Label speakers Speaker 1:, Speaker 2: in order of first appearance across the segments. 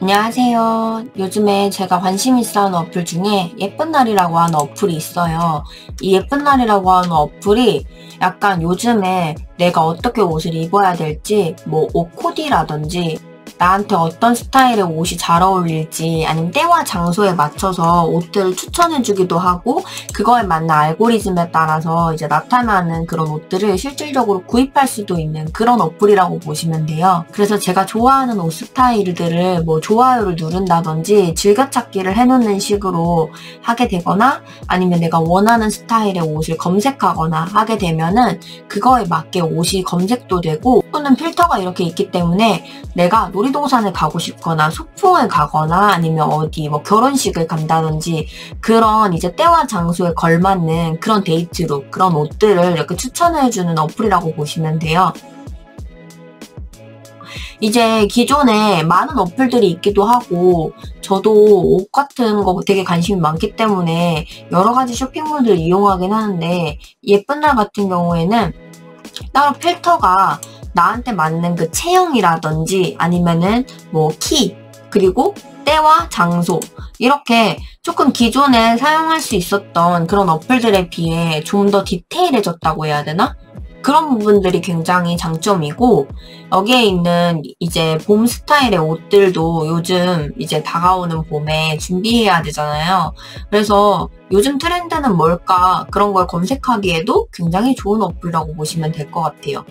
Speaker 1: 안녕하세요. 요즘에 제가 관심 있어 하는 어플 중에 예쁜 날이라고 하는 어플이 있어요. 이 예쁜 날이라고 하는 어플이 약간 요즘에 내가 어떻게 옷을 입어야 될지, 뭐 옷 코디라든지 나한테 어떤 스타일의 옷이 잘 어울릴지 아니면 때와 장소에 맞춰서 옷들을 추천해주기도 하고 그거에 맞는 알고리즘에 따라서 이제 나타나는 그런 옷들을 실질적으로 구입할 수도 있는 그런 어플이라고 보시면 돼요. 그래서 제가 좋아하는 옷 스타일들을 뭐 좋아요를 누른다든지 즐겨찾기를 해놓는 식으로 하게 되거나 아니면 내가 원하는 스타일의 옷을 검색하거나 하게 되면은 그거에 맞게 옷이 검색도 되고 또는 필터가 이렇게 있기 때문에 내가 놀이 놀이동산을 가고 싶거나 소풍을 가거나 아니면 어디 뭐 결혼식을 간다든지 그런 이제 때와 장소에 걸맞는 그런 데이트룩 그런 옷들을 이렇게 추천해주는 어플이라고 보시면 돼요. 이제 기존에 많은 어플들이 있기도 하고 저도 옷 같은 거 되게 관심이 많기 때문에 여러 가지 쇼핑몰들 이용하긴 하는데 예쁜 날 같은 경우에는 따로 필터가 나한테 맞는 그 체형이라든지 아니면은 뭐 키, 그리고 때와 장소 이렇게 조금 기존에 사용할 수 있었던 그런 어플들에 비해 좀 더 디테일해졌다고 해야 되나? 그런 부분들이 굉장히 장점이고 여기에 있는 이제 봄 스타일의 옷들도 요즘 이제 다가오는 봄에 준비해야 되잖아요. 그래서 요즘 트렌드는 뭘까 그런 걸 검색하기에도 굉장히 좋은 어플이라고 보시면 될 것 같아요.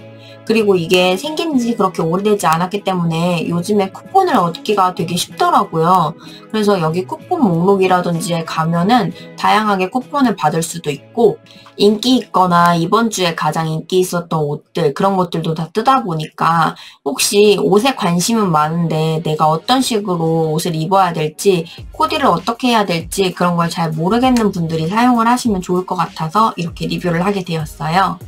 Speaker 1: 그리고 이게 생긴 지 그렇게 오래되지 않았기 때문에 요즘에 쿠폰을 얻기가 되게 쉽더라고요. 그래서 여기 쿠폰 목록이라든지에 가면은 다양하게 쿠폰을 받을 수도 있고 인기 있거나 이번 주에 가장 인기 있었던 옷들 그런 것들도 다 뜨다 보니까 혹시 옷에 관심은 많은데 내가 어떤 식으로 옷을 입어야 될지 코디를 어떻게 해야 될지 그런 걸 잘 모르겠는 분들이 사용을 하시면 좋을 것 같아서 이렇게 리뷰를 하게 되었어요.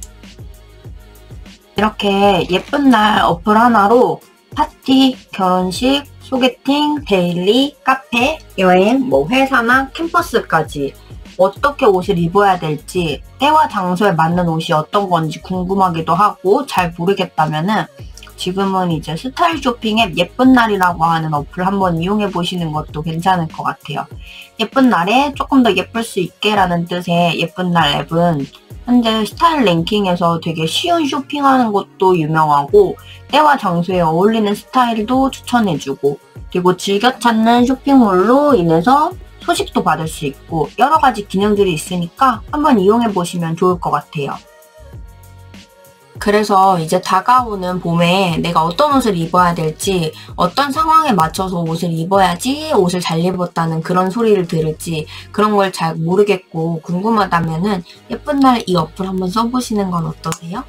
Speaker 1: 이렇게 예쁜 날 어플 하나로 파티, 결혼식, 소개팅, daily, 카페, 여행, 뭐 회사나 캠퍼스까지 어떻게 옷을 입어야 될지 때와 장소에 맞는 옷이 어떤 건지 궁금하기도 하고 잘 모르겠다면은 지금은 이제 스타일 쇼핑 앱 예쁜 날이라고 하는 어플 한번 이용해 보시는 것도 괜찮을 것 같아요. 예쁜 날에 조금 더 예쁠 수 있게 라는 뜻의 예쁜 날 앱은 현재 스타일 랭킹에서 되게 쉬운 쇼핑하는 것도 유명하고 때와 장소에 어울리는 스타일도 추천해주고 그리고 즐겨 찾는 쇼핑몰로 인해서 소식도 받을 수 있고 여러 가지 기능들이 있으니까 한번 이용해 보시면 좋을 것 같아요. 그래서 이제 다가오는 봄에 내가 어떤 옷을 입어야 될지 어떤 상황에 맞춰서 옷을 입어야지 옷을 잘 입었다는 그런 소리를 들을지 그런 걸 잘 모르겠고 궁금하다면은 예쁜 날 이 어플 한번 써보시는 건 어떠세요?